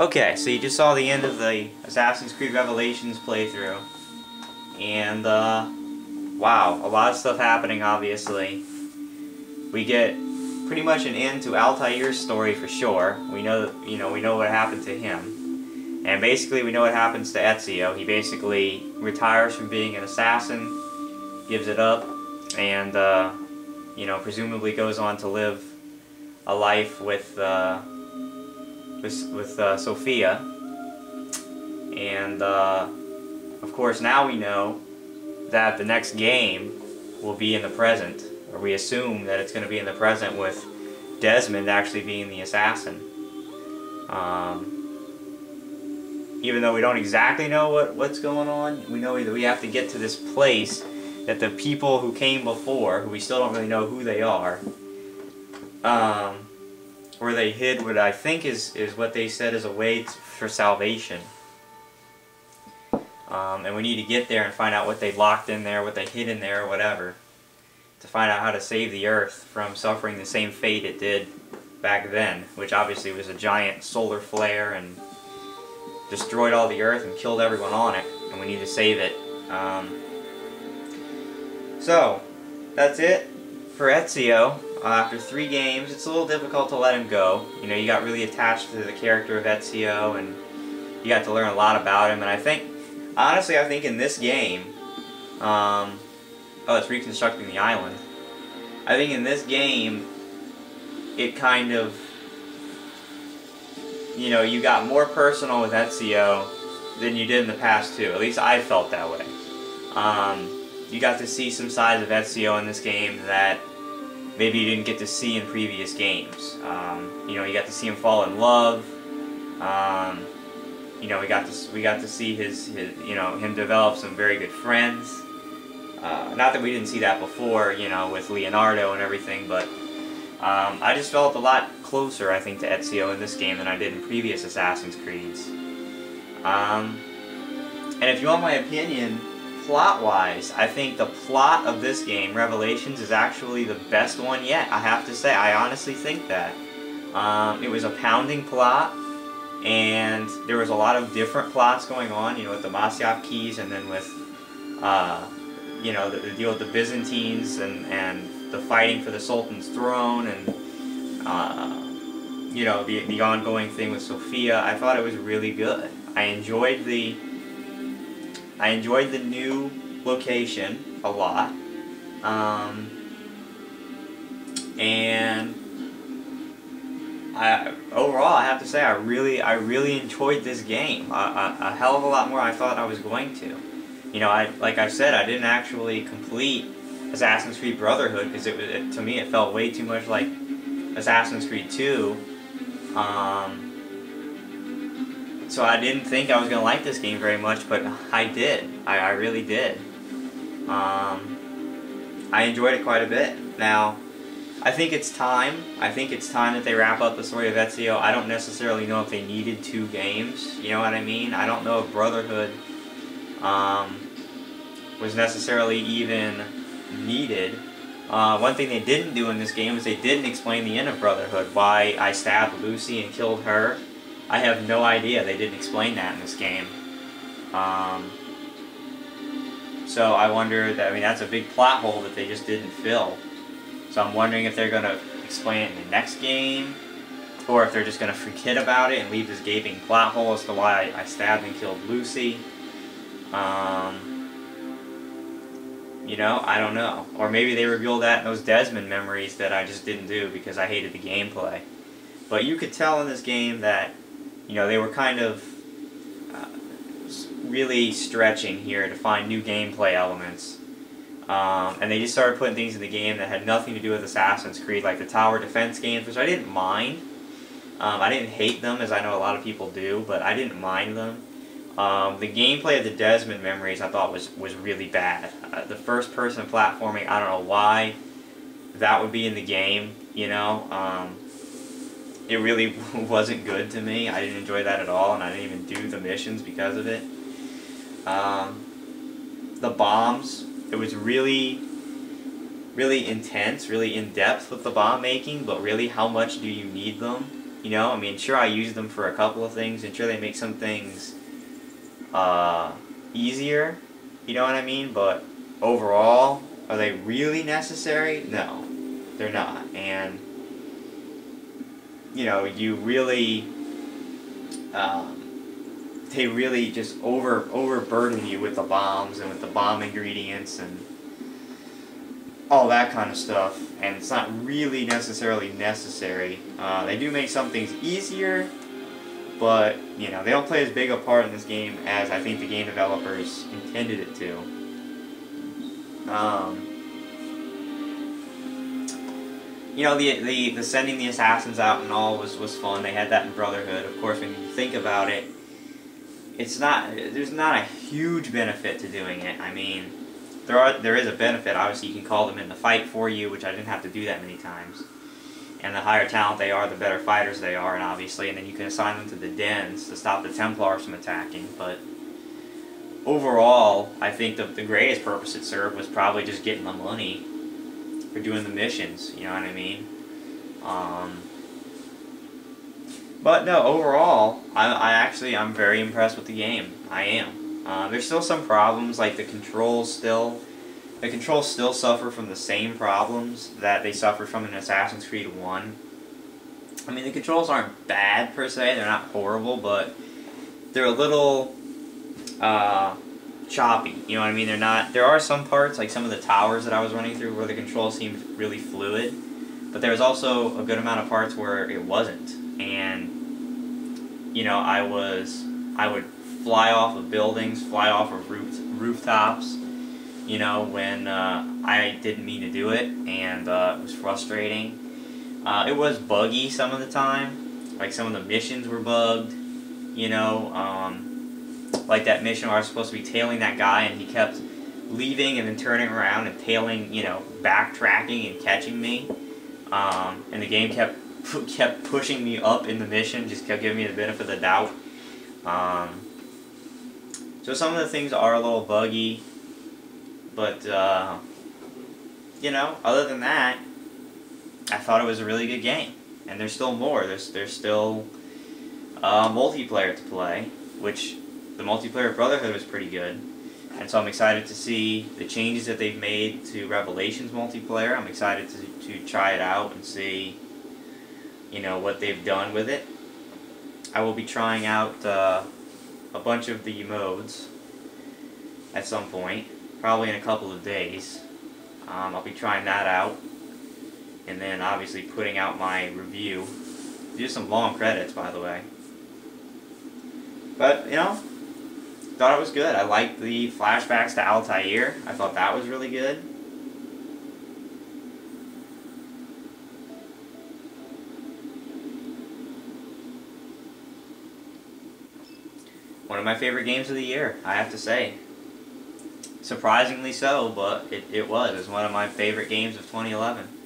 Okay, so you just saw the end of the Assassin's Creed Revelations playthrough. And, uh, wow, a lot of stuff happening, obviously. We get pretty much an end to Altair's story for sure. We know, you know, we know what happened to him. And basically we know what happens to Ezio. He basically retires from being an assassin, gives it up, and, uh, you know, presumably goes on to live a life with, uh, with, with uh, Sophia. And, uh, of course, now we know that the next game will be in the present, or we assume that it's going to be in the present with Desmond actually being the assassin. Um, even though we don't exactly know what, what's going on, we know that we have to get to this place that the people who came before, who we still don't really know who they are, um, where they hid what I think is, is what they said is a way for salvation. Um, and we need to get there and find out what they locked in there, what they hid in there, whatever. To find out how to save the Earth from suffering the same fate it did back then, which obviously was a giant solar flare and destroyed all the Earth and killed everyone on it, and we need to save it. Um, so, that's it for Ezio. Uh, after three games, it's a little difficult to let him go. You know, you got really attached to the character of Ezio, and you got to learn a lot about him, and I think honestly, I think in this game, um, oh, it's reconstructing the island. I think in this game, it kind of, you know, you got more personal with Ezio than you did in the past too. At least I felt that way. Um, you got to see some sides of Ezio in this game that maybe you didn't get to see in previous games. Um, you know, you got to see him fall in love. Um, you know, we got to we got to see his, his you know him develop some very good friends. Uh, not that we didn't see that before, you know, with Leonardo and everything, but um, I just felt a lot closer, I think, to Ezio in this game than I did in previous Assassin's Creeds. Um, and if you want my opinion, plot-wise, I think the plot of this game, Revelations, is actually the best one yet. I have to say, I honestly think that. Um, it was a pounding plot and there was a lot of different plots going on, you know, with the Masyaf keys and then with, uh, you know, the, the, deal with the Byzantines and, and the fighting for the Sultan's throne and, uh, you know, the, the ongoing thing with Sophia. I thought it was really good. I enjoyed the, I enjoyed the new location a lot. Um, and I, overall, I have to say, I really, I really enjoyed this game. A, a, a, hell of a lot more I thought I was going to. You know, I, like I said, I didn't actually complete Assassin's Creed Brotherhood because it, it, to me, it felt way too much like Assassin's Creed 2. Um, so I didn't think I was going to like this game very much, but I did. I, I really did. Um, I enjoyed it quite a bit. Now, I think it's time. I think it's time that they wrap up the story of Ezio. I don't necessarily know if they needed two games. You know what I mean? I don't know if Brotherhood um, was necessarily even needed. Uh, one thing they didn't do in this game is they didn't explain the end of Brotherhood. Why I stabbed Lucy and killed her. I have no idea. They didn't explain that in this game. Um, so I wonder that, I mean, that's a big plot hole that they just didn't fill. So I'm wondering if they're going to explain it in the next game, or if they're just going to forget about it and leave this gaping plot hole as to why I, stabbed and killed Lucy. Um, you know, I don't know. Or maybe they reveal that in those Desmond memories that I just didn't do because I hated the gameplay. But you could tell in this game that, you know, they were kind of uh, really stretching here to find new gameplay elements. Um, and they just started putting things in the game that had nothing to do with Assassin's Creed, like the tower defense games, which I didn't mind. Um, I didn't hate them, as I know a lot of people do, but I didn't mind them. Um, the gameplay of the Desmond memories I thought was, was really bad. Uh, the first person platforming, I don't know why that would be in the game, you know. Um, it really wasn't good to me. I didn't enjoy that at all, and I didn't even do the missions because of it. Um, the bombs it was really really intense, really in depth with the bomb making, but really how much do you need them? You know, I mean, sure, I use them for a couple of things, and sure, they make some things uh, easier. You know what I mean? But overall, are they really necessary? No, they're not. And you know, you really, um, they really just over overburden you with the bombs and with the bomb ingredients and all that kind of stuff, and it's not really necessarily necessary. Uh, they do make some things easier, but you know they don't play as big a part in this game as I think the game developers intended it to. Um, you know the, the the sending the assassins out and all was was fun. They had that in Brotherhood. Of course, when you think about it, it's not there's not a huge benefit to doing it. I mean there are there is a benefit. Obviously, you can call them in the fight for you, which I didn't have to do that many times. And the higher talent they are, the better fighters they are, and obviously, and then you can assign them to the dens to stop the Templars from attacking. But overall, I think the, the greatest purpose it served was probably just getting the money for doing the missions. You know what I mean? Um, but no, overall, I, I actually I'm very impressed with the game. I am. Uh, there's still some problems, like the controls still, the controls still suffer from the same problems that they suffered from in Assassin's Creed 1. I mean, the controls aren't bad per se, they're not horrible, but they're a little uh, choppy, you know what I mean? They're not, there are some parts, like some of the towers that I was running through where the control seemed really fluid, but there was also a good amount of parts where it wasn't, and, you know, I was, I would fly off of buildings, fly off of roof, rooftops, you know, when uh, I didn't mean to do it, and uh, it was frustrating. Uh, it was buggy some of the time, like some of the missions were bugged, you know, um, like that mission where I was supposed to be tailing that guy and he kept leaving and then turning around and tailing, you know, backtracking and catching me. Um, and the game kept kept pushing me up in the mission, just kept giving me the benefit of the doubt. Um, so some of the things are a little buggy, but, uh, you know, other than that, I thought it was a really good game. And there's still more. There's, there's still uh, multiplayer to play, which the multiplayer Brotherhood was pretty good. And so I'm excited to see the changes that they've made to Revelations multiplayer. I'm excited to, to try it out and see, you know, what they've done with it. I will be trying out uh, a bunch of the modes at some point, probably in a couple of days. Um, I'll be trying that out, and then obviously putting out my review. These are some long credits, by the way. But, you know, thought it was good. I liked the flashbacks to Altair. I thought that was really good. one of my favorite games of the year, I have to say. Surprisingly so, but it, it was. It was one of my favorite games of 2011.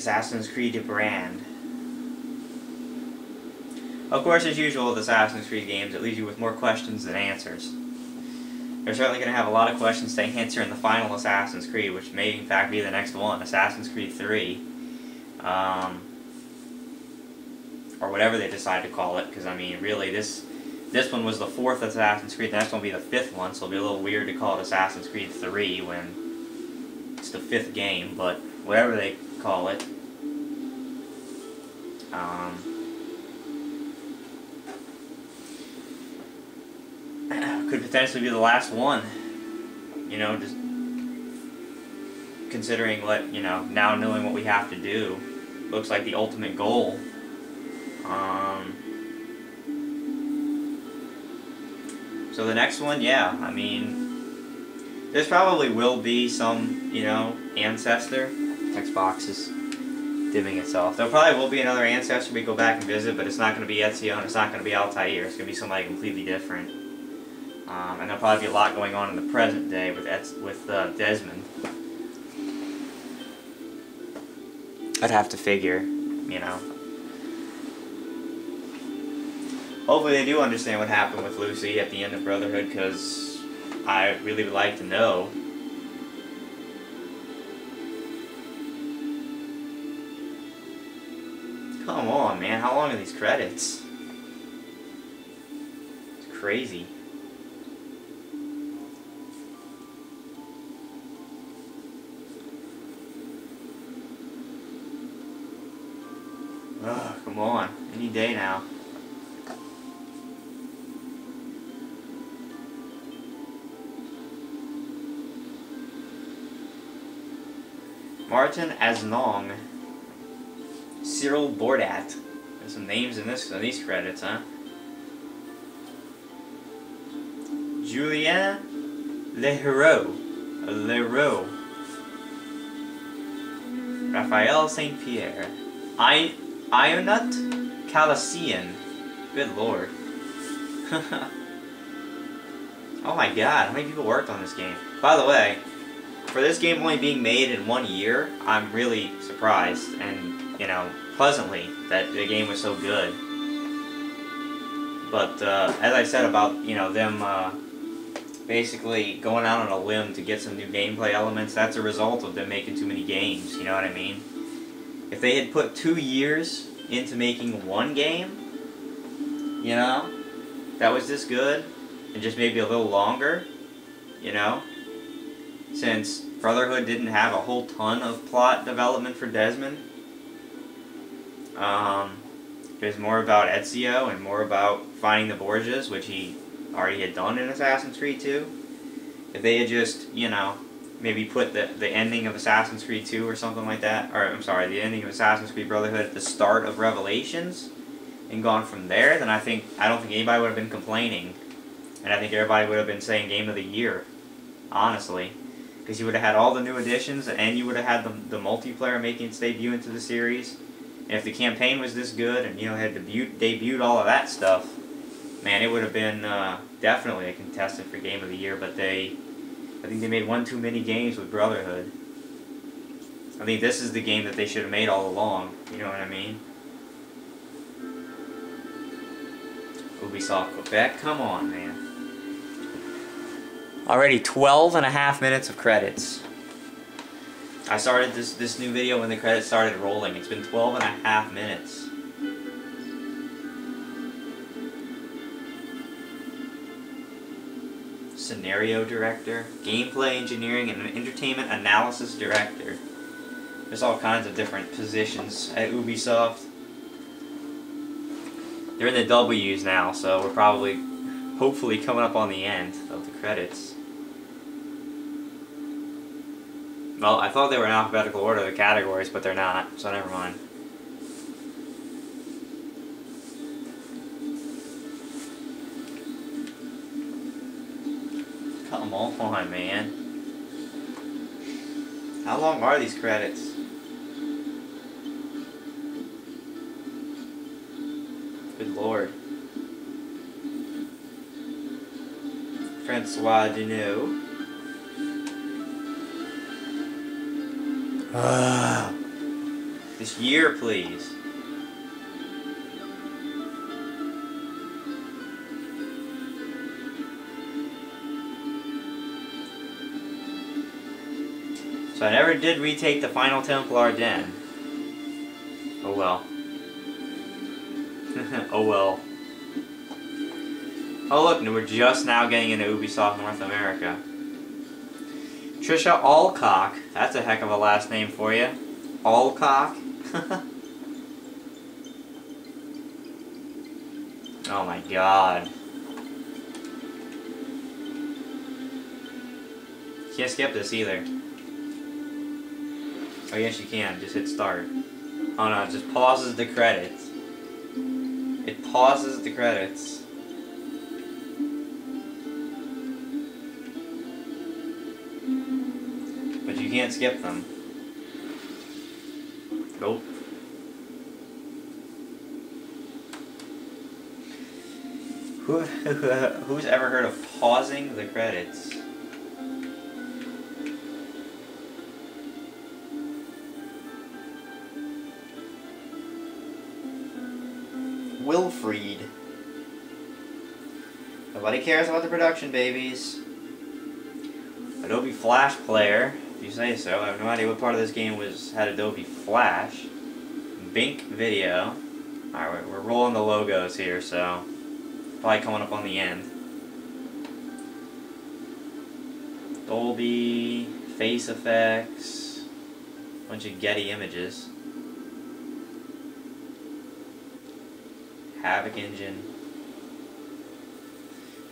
Assassin's Creed brand. Of course, as usual with Assassin's Creed games, it leaves you with more questions than answers. They're certainly going to have a lot of questions to answer in the final Assassin's Creed, which may in fact be the next one, Assassin's Creed 3. Um, or whatever they decide to call it, because I mean, really, this this one was the fourth Assassin's Creed, the next one will be the fifth one, so it'll be a little weird to call it Assassin's Creed 3 when it's the fifth game, but whatever they call it. Um, could potentially be the last one. You know, just considering what, you know, now knowing what we have to do, looks like the ultimate goal. Um, so the next one, yeah, I mean, there's probably will be some, you know, ancestor. Text box is dimming itself. There probably will be another ancestor we go back and visit, but it's not going to be Ezio and it's not going to be Altair. It's going to be somebody completely different. Um, and there'll probably be a lot going on in the present day with with uh, Desmond. I'd have to figure, you know. Hopefully they do understand what happened with Lucy at the end of Brotherhood, because I really would like to know. How long are these credits? It's crazy. Ugh, come on. Any day now. Martin Asnong. Cyril Bordat. There's some names in this in these credits, huh? Julien Leheureux. Uh, Leroux. Raphael St. Pierre. I Ionut Calasian. Good lord. oh my god, how many people worked on this game? By the way, for this game only being made in one year, I'm really surprised and, you know, pleasantly that the game was so good. But, uh, as I said about, you know, them, uh, basically going out on a limb to get some new gameplay elements, that's a result of them making too many games, you know what I mean? If they had put two years into making one game, you know, that was this good, and just maybe a little longer, you know, since Brotherhood didn't have a whole ton of plot development for Desmond. Um, it was more about Ezio and more about finding the Borgias, which he already had done in Assassin's Creed 2. If they had just, you know, maybe put the, the ending of Assassin's Creed 2 or something like that, or I'm sorry, the ending of Assassin's Creed Brotherhood at the start of Revelations, and gone from there, then I think, I don't think anybody would have been complaining. And I think everybody would have been saying Game of the Year, honestly because you would have had all the new additions and you would have had the, the multiplayer making its debut into the series. If the campaign was this good and you know had debut, debuted all of that stuff, man, it would have been uh, definitely a contestant for Game of the Year. But they, I think they made one too many games with Brotherhood. I think this is the game that they should have made all along. You know what I mean? Ubisoft Quebec, come on, man. Already 12 and a half minutes of credits. I started this, this new video when the credits started rolling. It's been 12 and a half minutes. Scenario director, gameplay engineering, and an entertainment analysis director. There's all kinds of different positions at Ubisoft. They're in the W's now, so we're probably, hopefully, coming up on the end of the credits. Well, I thought they were in alphabetical order, the categories, but they're not, so never mind. Come on, man. How long are these credits? Good lord. Francois Denot. Uh, this year, please. So I never did retake the Final Templar Den. Oh well. oh well. Oh look, we're just now getting into Ubisoft North America. Trisha Alcock. That's a heck of a last name for you. Alcock. oh my god. Can't skip this either. Oh yes you can, just hit start. Oh no, it just pauses the credits. It pauses the credits. You can't skip them. Nope. Who, uh, who's ever heard of pausing the credits? Wilfried. Nobody cares about the production, babies. Adobe Flash Player, if you say so. I have no idea what part of this game was had Adobe Flash. Bink Video. Alright, we're, rolling the logos here, so probably coming up on the end. Dolby, face effects, bunch of Getty images. Havok Engine.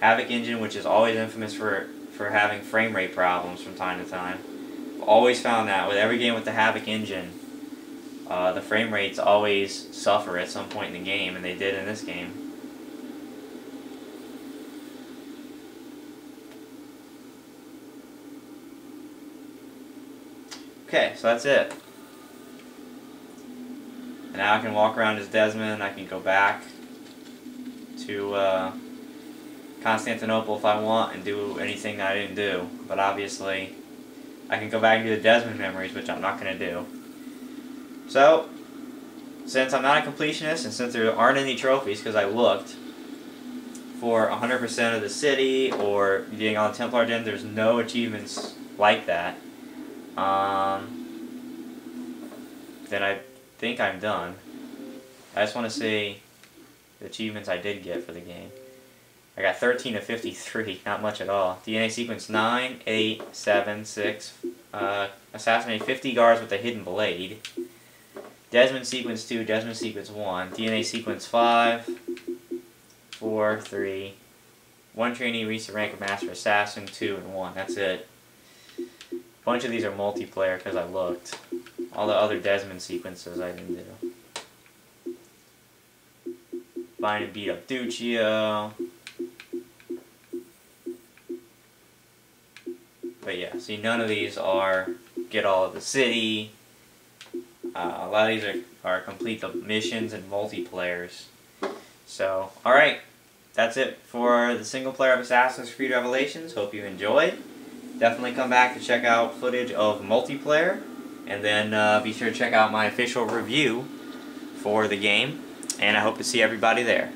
Havok Engine, which is always infamous for, for having frame rate problems from time to time. Always found that with every game with the Havok Engine, uh, the frame rates always suffer at some point in the game, and they did in this game. Okay, so that's it. And now I can walk around as Desmond, I can go back to uh, Constantinople if I want and do anything I didn't do. But obviously, I can go back and do the Desmond memories, which I'm not going to do. So, since I'm not a completionist and since there aren't any trophies, because I looked, for 100% of the city or getting on the Templar Gems, there's no achievements like that. Um, then I think I'm done. I just want to see the achievements I did get for the game. I got 13 to 53, not much at all. DNA sequence 9, 8, 7, 6. Uh, assassinate 50 guards with a hidden blade. Desmond sequence 2, Desmond sequence 1. DNA sequence 5, 4, 3. One trainee reached the rank of Master Assassin, 2 and 1. That's it. A bunch of these are multiplayer because I looked. All the other Desmond sequences I didn't do. Find and beat up Duccio. But yeah, see, none of these are get all of the city. Uh, a lot of these are, are complete the missions and multiplayers. So, alright, that's it for the single player of Assassin's Creed Revelations. Hope you enjoyed. Definitely come back to check out footage of multiplayer. And then uh, be sure to check out my official review for the game. And I hope to see everybody there.